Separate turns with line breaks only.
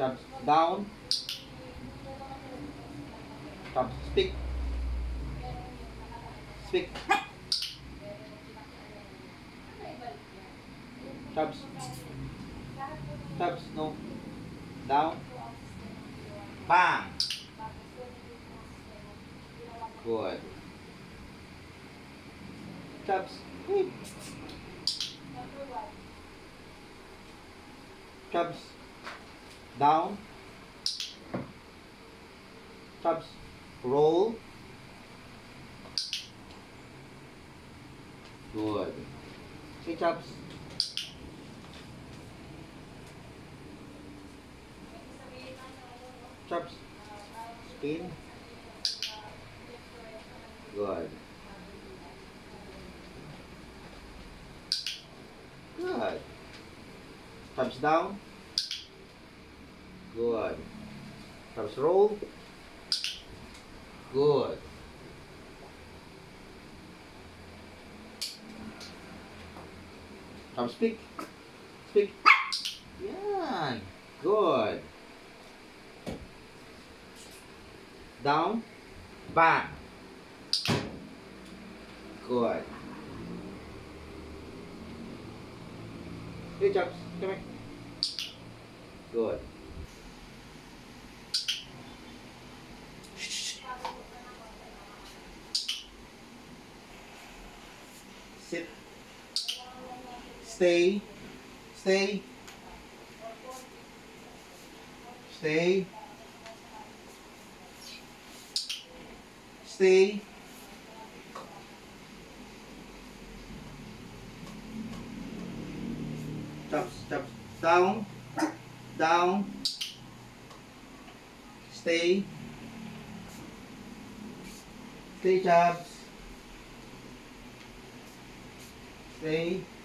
Down. Chubs speak. Speak. Chubs. Chubs, no. Down. Bang. Good. Chubs. Wait. Down. Chubs. Roll. Good. Okay, Chubs. Chubs. Spin. Good. Good. Chubs down. Good. Chubs roll. Good. Chubs speak. Speak. Yan. Good. Down. Bang. Good. Good job. Come here. Good. Sit. Stay. Stay. Stay. Stay. Jumps, jumps. Down. Down. Stay. Stay jumps. tem.